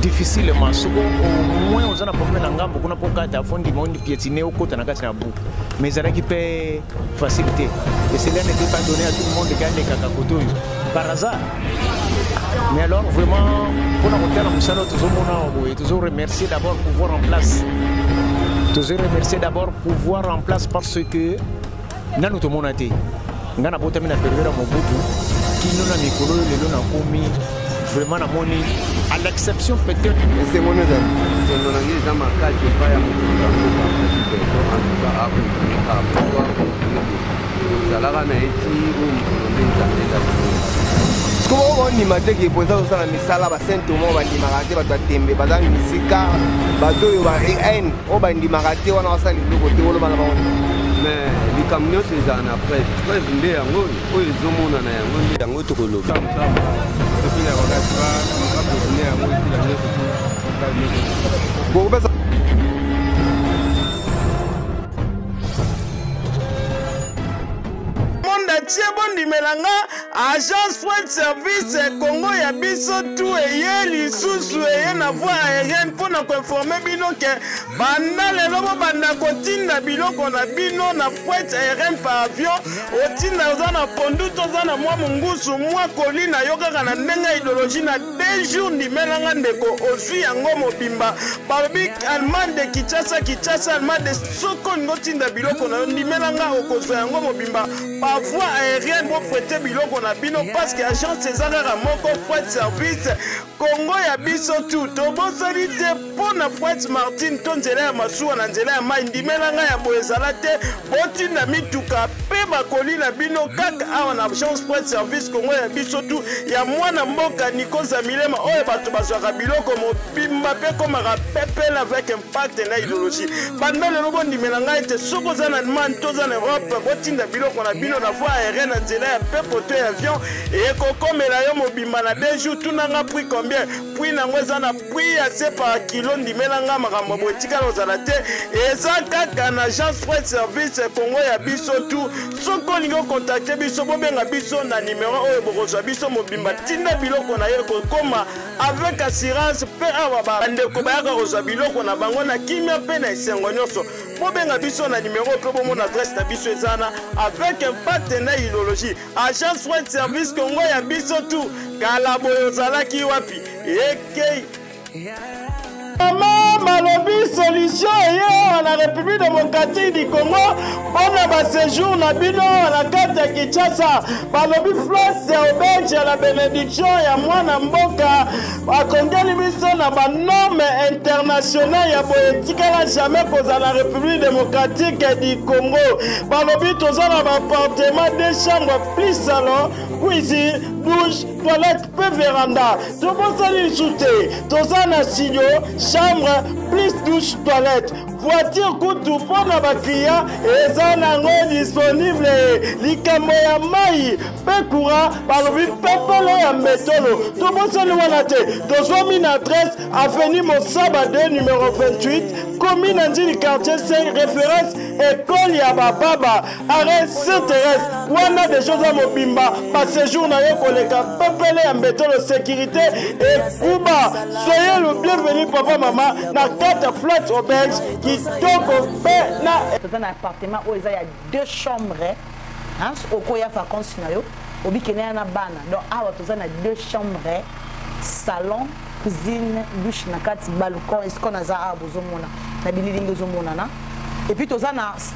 difficilement soki au moins oza na problème na ngambo kuna mpo kata fondima oni piétine okota na kati na bu mais ezalaki mpe facile te et cela n'était pas donné à tout le monde ke alekaka kote oyo par hasard mais alors vraiment mpona kotala mosala tozomona awa boye tozo remercier d'abord pouvoir en place tozo remercier d'abord pouvoir en place parce que nanu tomona te ngai nabotami na periode ya mobutu kino na mikolo oyo lelo nakomi vraiment namoni à l'exception peut-être esengo neza esengo na ngai eza makasi epai ya motuaosalaka na ye ti oyo mikolo nde nzambe sikoyo bondima te ke mpoza kosala misala basaint tomo bandimaka te bato ya tembe baza misika bato oyo ba oyo bandimaka te wana basala eloko te oloba na bango mais likambo nyonso ezala na preuve preuve nde yango oyo ezomonana yango nde yango tokoloba bokopesa monde atie bondimela nga Agence Fret Service Congo ya biso tu eye lisusu eye na voie aérienne mpo na koinforme bino ke banda lelo bobanda kotinda biloko na bino na fret aérienne par avion otinda oza na pondu to oza na mwa mongusu mwa koli na yo kaka na ndenge ya ideologie na deux jours ndimelanga ndeko ozwi yango mobimba balobi allemagne de kinshasa kinshasa allemagne de soko olingi otinda biloko na yo ndimelanga okozwa yango mobimba Ba voix aerienne bo prete biloko na bino parce que agence eza kaka moko fret service Congo ya biso tu tobosani te mpo na fret Martin to nzela ya masuwa na nzela ya mai ndimela ngai ya boye ezala te botinda mituka mpe bakoli na bino kaka awa na agence fret service Congo ya biso tu ya mwana mboka Nico Zamilema oyo bato bazwaka biloko mobimba mpe komaka pepele avec pacte na ideologie banda lelo bondimela ngai ete soki oza na allemagne to oza na europe botinda biloko na bino na voi aérien na nzela ya mpepo to ya avion ekokomela yo mobimba na deux jours tuna nga prix combien prix nango eza na prix ya se par kilo ndimela nga makambo ya boetikala ozala te eza kaka na agence fret service congo ya biso tu soki olingi okontakte biso bobenga biso na nimero oyo bokozwa biso mobimba tinda biloko na yo ekokoma avec assurance mpe awa bandeko bayaka kozwa biloko na bango na kimia mpe na esengo nyonso bobenga biso na nimero mpe bomona adresse na biso eza na avec impact na idologie agent soin de service kongo ya biso tu kala boye ozalaki wapi ekei Mama malobi solution eye awa na République démocratique du Congo mpona ba séjour na bino awa na kati ya Kinshasa balobi France ya auberge ya la benediction ya mwana mboka akongeli biso na ba norme internationale ya boye etikala jamais kozala na République démocratique du Congo balobi toza na ba appartement de chambre plus salon cuisine douche toilette mpe veranda tobosani lisusu te toza na studio chambre plus douche toilette voiture kutu mpo na bakliya eza nango disponible likambo ya mai mpe courant balobi pepele ya mbetolo tobosani wana te tozwami na adresse avenue mosaba 2 numero 28 commune anjili quartier 5 référence ekole ya bababa Arrêt Saint Thérèse, wana deja oza mobimba ba séjour na yo koleka pepele ya mbetolo sécurité ekuba. Soyez le bienvenu papa mama na kata flat auberge kitoko pe na toza na appartement oyo eza ya deux chambres hein, okoya vacances na yo obikende ya na bana donc awa toza na deux chambres salon cuisine douche na kati balcon esiko naza awa bozomona na bililingi ezomonana epuis toza na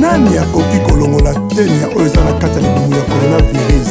nani akoki kolongola tenia oyo eza na kati ya libumu ya coronavirus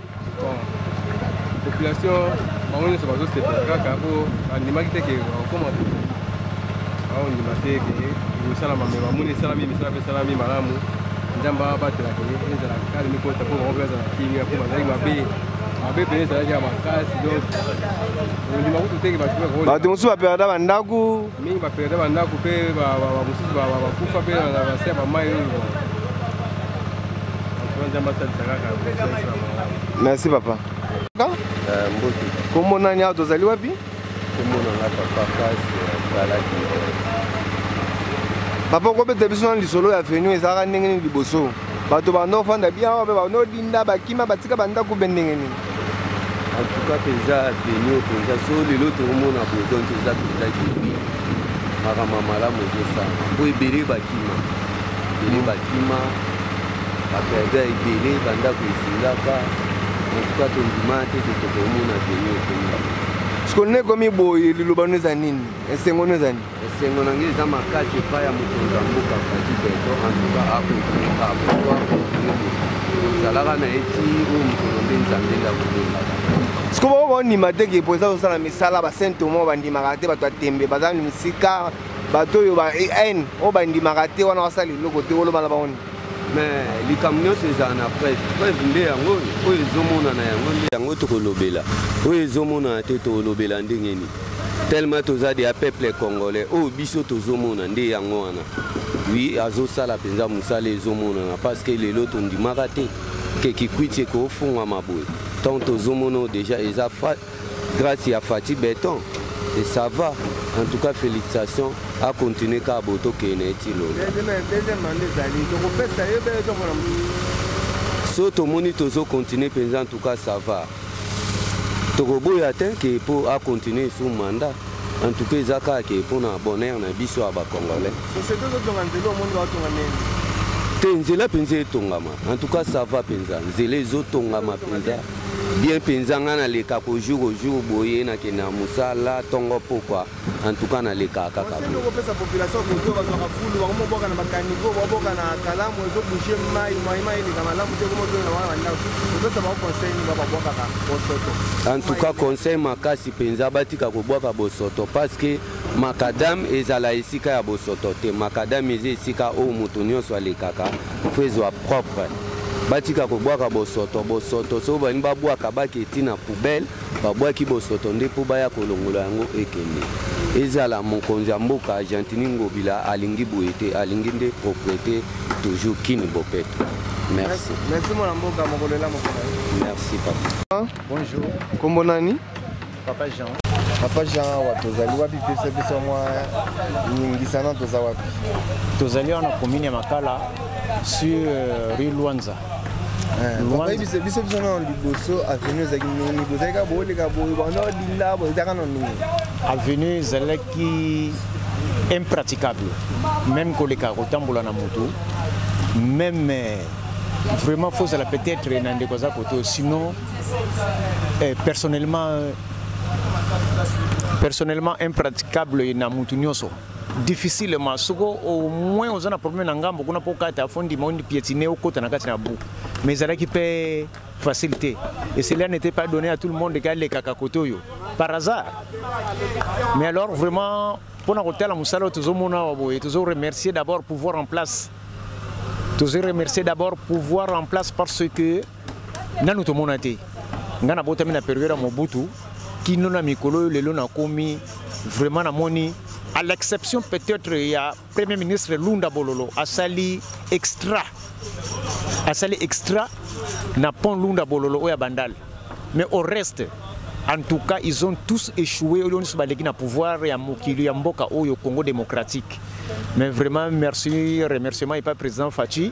population bango nyonso bazosepela kaka po bandimaki te ke bakoma baondima te ke ekosalama me bamoni esalami misala mpe esalami malamu nzambe abatela ke ezala kale mikota mpo bango mpe ezala kimia mpo bazalaki mabe mabe mpe ezalaki ya makasi donc ondima kutu teke bato bato mosusu bapelada bandako mingi bapelete bandako mpe bamosusu bakufa mpe na se ya bamai oyo nzambe asalisa kaka merci papa eh, mbote komonani awa tozali wapi komonana papa kasi balaki papa okobeta biso na lisolo ya venu ezalaka ndenge nini liboso bato banda ofanda bia wape baonolinda bakima batika bandako be ndenge nini En tout cas mpenza benio mpenza so lelo tokomona boye donc eza mpenza kibi makambo ya malamu ezosala mpo ebele bakima ebele mm. bakima baperda ebele bandako ezingaka en tout cas tondima te te tokomona benio mpenza sikoyo nde ekomi boye liloba no eza nini esengo no eza nini Esengo na ngai eza makasi epai ya mokonzi ya mboka Fati Beton antuka akontinue apoto akontinue kozalaka na ye ti oyo mokolo nde nzambe nde akobengaka siko bango baondima te ke mpo eza kosala misala basaint tomo bandimaka te bato ya tembe baza misika bato oyo ba haine oyo bandimaka te wana basala eloko te olobana bango mais likambo nyonso ezala na preuve preuve nde yango oyo ezomonana yango nde yango tokolobela oyo ezomonana te tokolobela ndenge nini tellement toza deya peuple congolais oyo oh, biso tozomona nde yango wana wi azosala mpenza mosala ezomonana parce que lelo tondimaka te ke kikwiti ekofungwama boye ntango tozomona deja eza Grace ya Fatih Beton et ça va. En tout cas, félicitations. À continuer car Boto Keneti Lolo. So tomoni tozo continuer penza en tout cas ça va. Tokoboya te que pour à continuer sous mandat. En tout cas, eza kaka que pour na bonheur na biso ya ba congolais. Te nzela penza etongama. En tout cas, ça va penza. Nzela ezotongama penza. bien mpenza ngai naleka ko jour au jour boye nakende na mosala ntongo pokwa en tout cas nalekaka kaka kopesa population koto bazwaka fulu bango mobwaka na bakanivo babwaka na kalamu ezobouge mai mai mai eleka malamu te komotoyo na wana bandako kopesa bango conseil nini bababwakaka bosoto en tout cas conseil makasi mpenza batika kobwaka bosoto parce que makadame ezala esika ya bosoto te makadame eza esika oyo moto nyonso alekaka il faut ezwa propre batika kobwaka bosoto bosoto soki balingi babwaka baketi na poubelle babwaki bosoto nde mpo baya kolongola yango ekende ezala mokonzi ya mboka argentini ngobila alingi boye te alingi nde propriété toujours kini bopeto merci merci mwana mboka mokolo elamokola merci papa bonjour kombo nani Papa Jean. Papa Jean awa tozali wapi pesa biso mwa ningisana toza wapi? Tozali awa na commune ya Makala sur euh, rue Luanza. Eh, biso biso na liboso avenue ezalaki nini bozalaki kaka booleka boye banda odinda boye ezalaka na nini avenue ezalaki impraticable même koleka kotambola na moto même euh, vraiment faut ozala peut-être na ndeko aza kote sinon eh, personnellement euh, personnellement impraticable na mutu nyonso difficilement soko au moins oza na problème na ngambo kuna mpo kati afondima ondi piétine okota na kati na bu mais ezalaki mpe facilité et cela n'était pas donné à tout le monde ke alekaka kote oyo par hasard mais alors vraiment mpo na kotala mosala oyo tozomona awa boye tozo remercier d'abord pouvoir en place tozo remercier d'abord pouvoir en place parce que nanu tomona te ngai nabotami na periode ya mobutu kino na mikolo oyo lelo nakomi vraiment namoni à l'exception peut-être ya premier ministre lunda bololo asali extra asali extra na pont lunda bololo oyo ya bandal mais au reste en tout cas ils ont tous échoué oyo nyonso baleki na pouvoir ya mokili ya mboka oyo congo démocratique mais vraiment merci remerciement epa président faci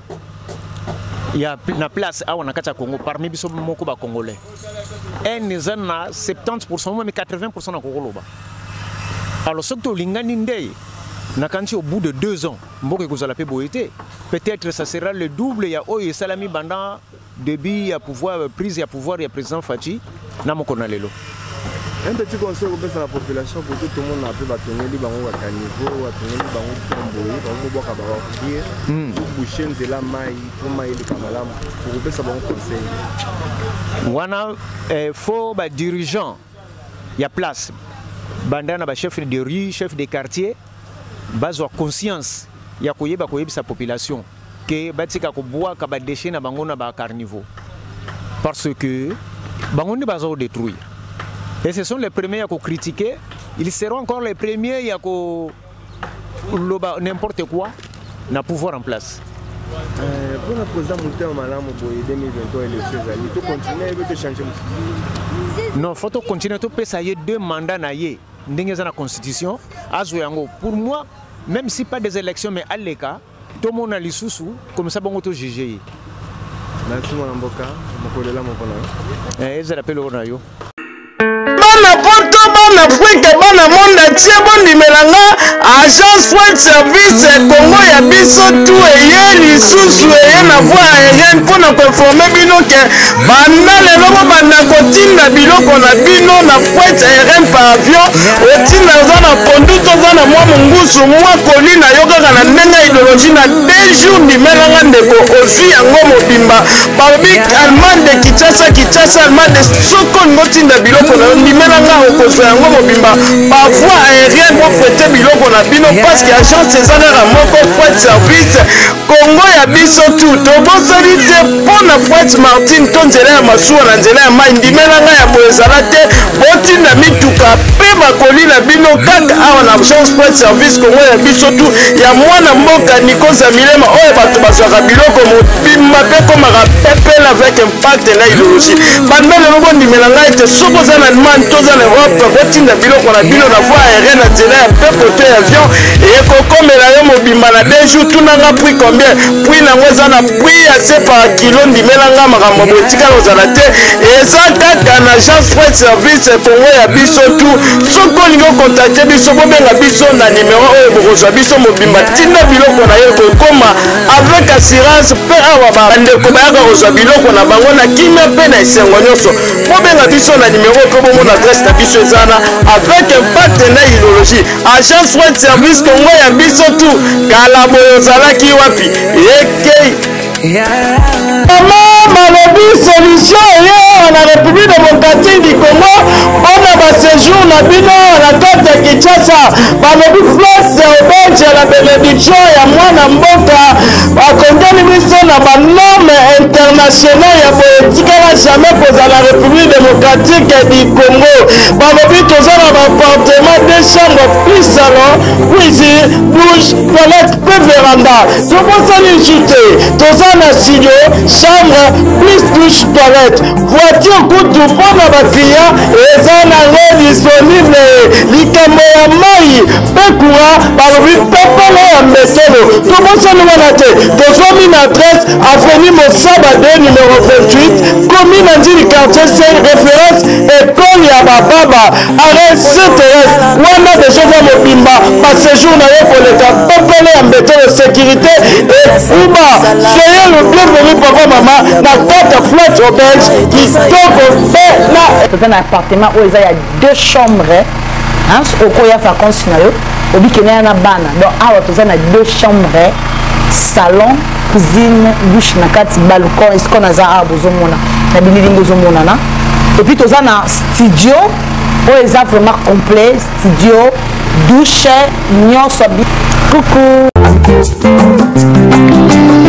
ya na place awa na kati ya congo parmi biso moko bacongolais haine eza na 70 pourcent meme 80 pourcent nakoki koloba alors soki tolingani nde nakanisi au bout de deux ans mboka ekozala mpe boye te peut-être ça sera le double ya oyo esalami banda Debut ya pouvoir, prise ya pouvoir ya president Fatshi na moko na lelo. Un petit conseil kopesa la population pour tout le monde na pe batongeli bango ba caniveau, batongeli bango tombo, bango bwaka ba wakuye, hmm. pour boucher nzela mai, pour mai eleka malamu, pour kopesa bango conseil. Wana eh, faut ba dirigeants ya place banda na ba chef de rue chef de quartier bazwa conscience ya koyeba koyebisa population ke batika kobwaka badeshe na bango na bacarniveau parce que bango nde baza kodétruire et ce sont les premiers ya kocritiquer ils seront encore les premiers ya ko loba n'importe quoi na pouvoir en place euh, mpo na président motema malamu boye 2023 élection ezali tocontinue ebe tochange mosusu non fo tocontinue topesa ye deux mandat na ye ndenge eza na constitution azwa yango pour moi même si pas des élections mais aleka tomona lisusu komisa bango to juge ye na nsima na mboka mokolela moko na yo eh, ezala mpe loko na yo bana poto bana afrike bana monde atie bondimela nga agence point service congo ya biso tu eye lisusu eye na voi aérienne mpo na koinforme bino ke banda lelo bobanda kotinda biloko na bino na point aérienne par avion otina oza na conduit oza na mwa mongusu mwa koli na yo kaka na ndenge ideologie na deux jours ndimelanga ndeko ozwi yango mobimba balobi allemagne de kinshasa kinshasa allemagne de soko olingi otinda biloko na yo ndimelanga okozwa yango mobimba bavoie aérienne bofete biloko na bino parce que agence eza kaka moko point service Congo ya biso tu tobosani te mpo na Fred Martin to nzela ya masuwa na nzela ya mai ndimela ngai ya boye ezala te botinda mituka mpe makoli na bino kaka awa na agence près service Congo ya biso tu ya mwana mboka Nicosa Milema oyo bato bazwaka biloko mobimba mpe ekomaka pepele avec pacte na ideologie banda lelo bondimela ngai ete soki oza na allemagne to oza na europe botinda biloko na bino na voi aérien na nzela ya mpepo to ya avion ekokomela yo mobimba na deux jours tunanga prix combien prix nango eza na prix ya se par kilo ndimela ngai makambo ya botikala ozala te eza kaka na jean fred service kongo ya biso tu soki olingi okontakte biso bobenga biso na nimero oyo bokozwa biso mobimba tinda biloko na yo ekokoma avec assurance mpe awa bandeko bayaka kozwa biloko na bango na kimia mpe na esengo nyonso bobenga biso na nimero mpe bomona adresse na biso ezana avec impact na idologie agent soin de service kongo ya biso tu kala boye ozalaki wapi ekei mama malobi solution eye awa na république démocratique du congo mpona baséjour na bino na kati ya kinshasa balobi place ya auberge ya la bénédiction ya mwana mboka bakongeli biso na banorme international ya boye etikala jamais kozala république démocratique du congo balobi toza na baappartement de chambre plus salon cuisine douche toilette mpe veranda tobosani nsu te toza na studio chambre plus douche toilette voiture kutu mpo na bakliya eza nango disponible likambo ya mai mpe kura balobi pepele ya mbeselo tobosani wana te tozwami na adresse aveni mosaba de numero 28 commune anzili quartier 5 référence ekole ya bababa areceteres wana dejoza mobimba basejour na ye koleka pepele ya mbetelo sécurité ekuba soye le bienvenu papa mama na kata flat obelge kitoko mpe na toza na appartement oyo eza ya deux chambres okoya vacance na yo obikende ya na bana donc awa toza na deux chambres salon cuisine douche na kati balcon esiko naza awa bozomona na bililingi ezomonana epuis toza na studio oyo eza vraiment complet studio douche nyonso coucou